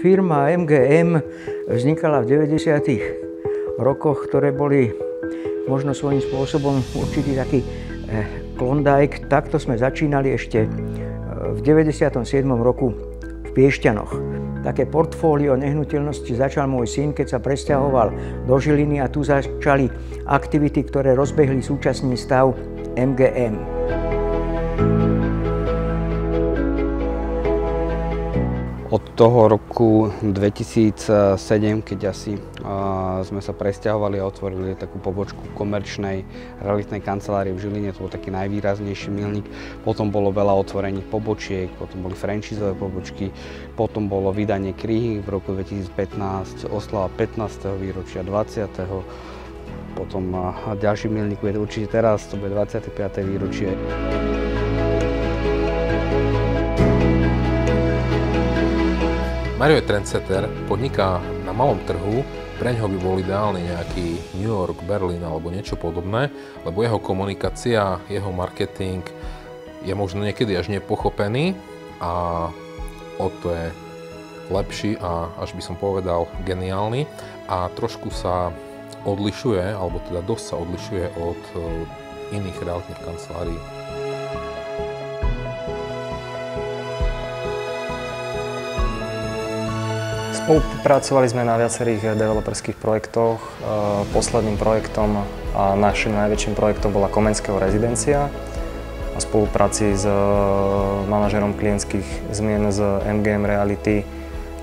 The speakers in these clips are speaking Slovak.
Firma MGM vznikala v 90. rokoch, ktoré boli možno svojím spôsobom určitý taký eh, klondajk. Takto sme začínali ešte eh, v 97. roku v Piešťanoch. Také portfólio nehnuteľnosti začal môj syn, keď sa presťahoval do Žiliny a tu začali aktivity, ktoré rozbehli súčasný stav MGM. Od toho roku 2007, keď asi sme sa presťahovali a otvorili takú pobočku komerčnej realitnej kancelárie v Žiline, to bol taký najvýraznejší milník. Potom bolo veľa otvorených pobočiek, potom boli franchízové pobočky, potom bolo vydanie knihy v roku 2015, oslava 15. výročia, 20. Potom ďalší milník bude určite teraz, to bude 25. výročie. Mario je trendsetter, podniká na malom trhu, pre ňoho by bol ideálny nejaký New York, Berlín alebo niečo podobné, lebo jeho komunikácia, jeho marketing je možno niekedy až nepochopený a o to je lepší a až by som povedal geniálny a trošku sa odlišuje, alebo teda dosť sa odlišuje od e, iných realitných kancelárií. Spolupracovali sme na viacerých developerských projektoch. E, posledným projektom a našim najväčším projektom bola Komenského rezidencia. A spolupráci s e, manažerom klientských zmien z MGM Reality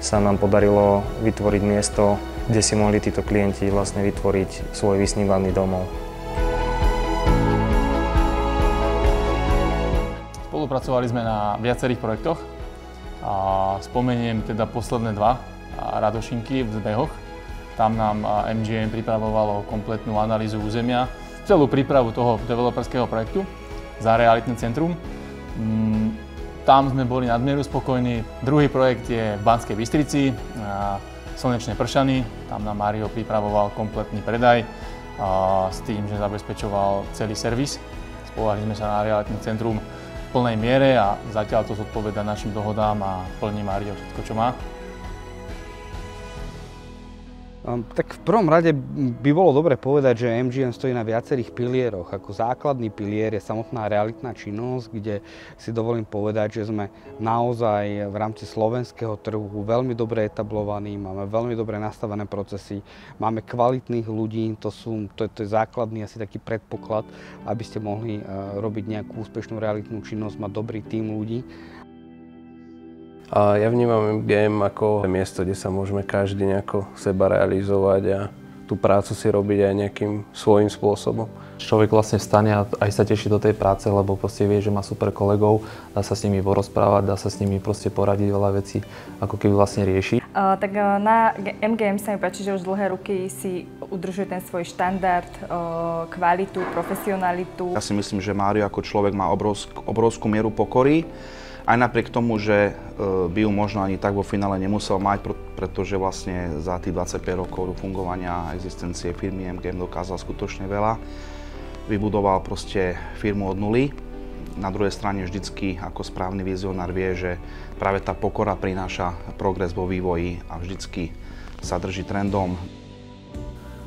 sa nám podarilo vytvoriť miesto, kde si mohli títo klienti vlastne vytvoriť svoj vysnívaný domov. Spolupracovali sme na viacerých projektoch a spomeniem teda posledné dva, Radošinky v Zbehoch. Tam nám MGM pripravovalo kompletnú analýzu územia, celú prípravu toho developerského projektu za realitné centrum. Mm, tam sme boli nadmieru spokojní. Druhý projekt je v Banskej Bystrici, Slnečné pršany. Tam nám Mario pripravoval kompletný predaj s tým, že zabezpečoval celý servis. Spolahli sme sa na realitné centrum v plnej miere a zatiaľ to zodpoveda našim dohodám a plní Mario všetko, čo má. Tak v prvom rade by bolo dobre povedať, že MGM stojí na viacerých pilieroch. Ako základný pilier je samotná realitná činnosť, kde si dovolím povedať, že sme naozaj v rámci slovenského trhu veľmi dobre etablovaní, máme veľmi dobre nastavené procesy, máme kvalitných ľudí, to, sú, to, je, to je základný asi taký predpoklad, aby ste mohli robiť nejakú úspešnú realitnú činnosť, mať dobrý tým ľudí. A ja vnímam MGM ako miesto, kde sa môžeme každý nejako seba realizovať a tú prácu si robiť aj nejakým svojím spôsobom. Človek vlastne vstane a aj sa teší do tej práce, lebo proste vie, že má super kolegov, dá sa s nimi porozprávať, dá sa s nimi proste poradiť veľa vecí, ako keby vlastne rieši. Uh, tak uh, na MGM sa mi páči, že už dlhé roky si udržuje ten svoj štandard, uh, kvalitu, profesionalitu. Ja si myslím, že Mário ako človek má obrovsk, obrovskú mieru pokory aj napriek tomu, že e, by ju možno ani tak vo finále nemusel mať, pretože vlastne za tých 25 rokov fungovania a existencie firmy MGM dokázal skutočne veľa. Vybudoval proste firmu od nuly. Na druhej strane vždycky ako správny vizionár vie, že práve tá pokora prináša progres vo vývoji a vždycky sa drží trendom.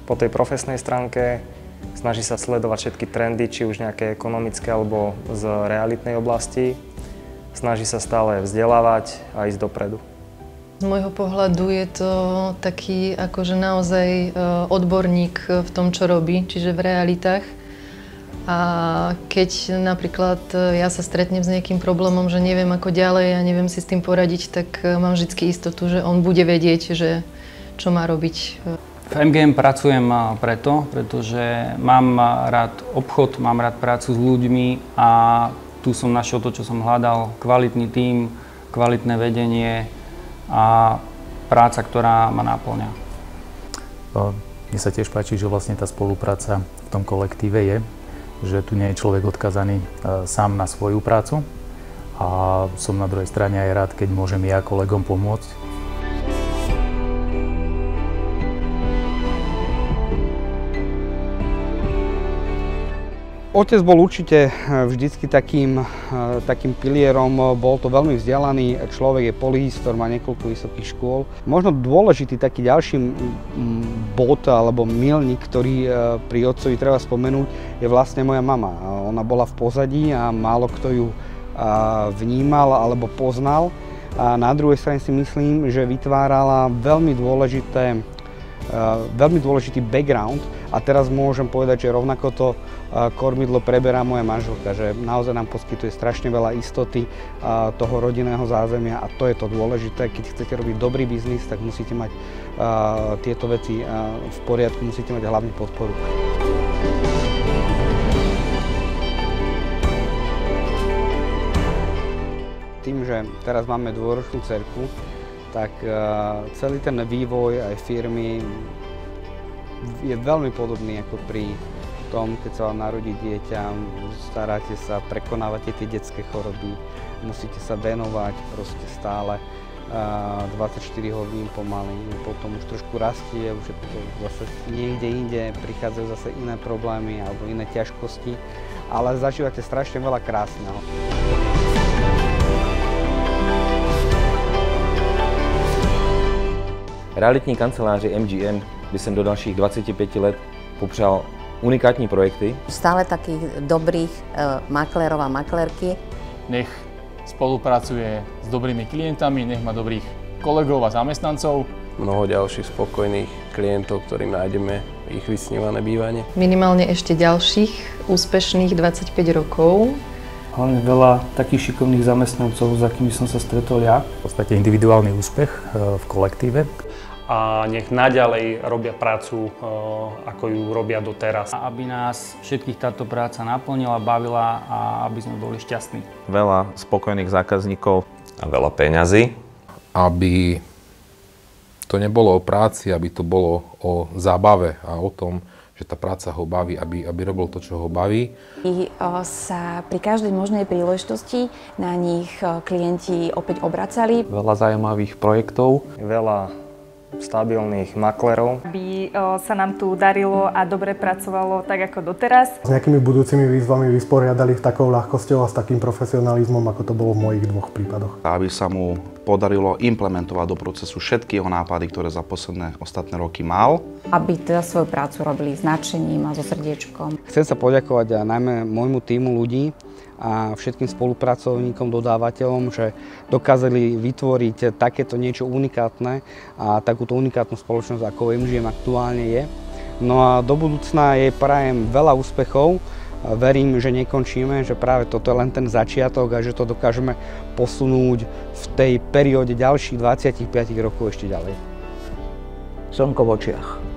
Po tej profesnej stránke snaží sa sledovať všetky trendy, či už nejaké ekonomické alebo z realitnej oblasti snaží sa stále vzdelávať a ísť dopredu. Z môjho pohľadu je to taký akože naozaj e, odborník v tom, čo robí, čiže v realitách. A keď napríklad e, ja sa stretnem s nejakým problémom, že neviem ako ďalej a neviem si s tým poradiť, tak e, mám vždy istotu, že on bude vedieť, že čo má robiť. V MGM pracujem preto, pretože mám rád obchod, mám rád prácu s ľuďmi a tu som našiel to, čo som hľadal, kvalitný tím, kvalitné vedenie a práca, ktorá ma náplňa. Mne sa tiež páči, že vlastne tá spolupráca v tom kolektíve je, že tu nie je človek odkazaný e, sám na svoju prácu. A som na druhej strane aj rád, keď môžem ja kolegom pomôcť Otec bol určite eh, vždycky takým, eh, takým pilierom, bol to veľmi vzdelaný človek, je polyhistor, má niekoľko vysokých škôl. Možno dôležitý taký ďalší bod alebo milník, ktorý eh, pri otcovi treba spomenúť, je vlastne moja mama. Ona bola v pozadí a málo kto ju vnímal alebo poznal. A na druhej strane si myslím, že vytvárala veľmi dôležité veľmi dôležitý background a teraz môžem povedať, že rovnako to kormidlo preberá moja manželka, že naozaj nám poskytuje strašne veľa istoty toho rodinného zázemia a to je to dôležité. Keď chcete robiť dobrý biznis, tak musíte mať tieto veci v poriadku, musíte mať hlavne podporu. Tým, že teraz máme dôročnú cerku, tak celý ten vývoj aj firmy je veľmi podobný ako pri tom, keď sa vám narodí dieťa, staráte sa, prekonávate tie detské choroby, musíte sa venovať proste stále 24 hodín pomaly, potom už trošku rastie, už je to zase niekde inde, prichádzajú zase iné problémy alebo iné ťažkosti, ale zažívate strašne veľa krásneho. Realitní kanceláři MGM by som do dalších 25 let popřál unikátní projekty. Stále takých dobrých e, maklérov a maklérky. Nech spolupracuje s dobrými klientami, nech má dobrých kolegov a zamestnancov. Mnoho ďalších spokojných klientov, ktorým nájdeme ich vysnívané bývanie. Minimálne ešte ďalších úspešných 25 rokov. Hlavne veľa takých šikovných zamestnancov, s akými som sa stretol ja. V podstate individuálny úspech e, v kolektíve a nech naďalej robia prácu, eh, ako ju robia doteraz. A aby nás všetkých táto práca naplnila, bavila a aby sme boli šťastní. Veľa spokojných zákazníkov. A veľa peňazí. Aby to nebolo o práci, aby to bolo o zábave a o tom, že tá práca ho baví, aby, aby robil to, čo ho baví. I sa pri každej možnej príležitosti na nich klienti opäť obracali. Veľa zaujímavých projektov. Veľa stabilných maklerov. By sa nám tu darilo a dobre pracovalo tak ako doteraz. S nejakými budúcimi výzvami vysporiadali s takou ľahkosťou a s takým profesionalizmom, ako to bolo v mojich dvoch prípadoch. Aby sa mu podarilo implementovať do procesu všetky jeho nápady, ktoré za posledné ostatné roky mal. Aby teda svoju prácu robili s nadšením a so srdiečkom. Chcem sa poďakovať najmä môjmu týmu ľudí, a všetkým spolupracovníkom, dodávateľom, že dokázali vytvoriť takéto niečo unikátne a takúto unikátnu spoločnosť, ako MGM aktuálne je. No a do budúcna jej prajem veľa úspechov. Verím, že nekončíme, že práve toto je len ten začiatok a že to dokážeme posunúť v tej perióde ďalších 25 rokov ešte ďalej. Slnko v očiach.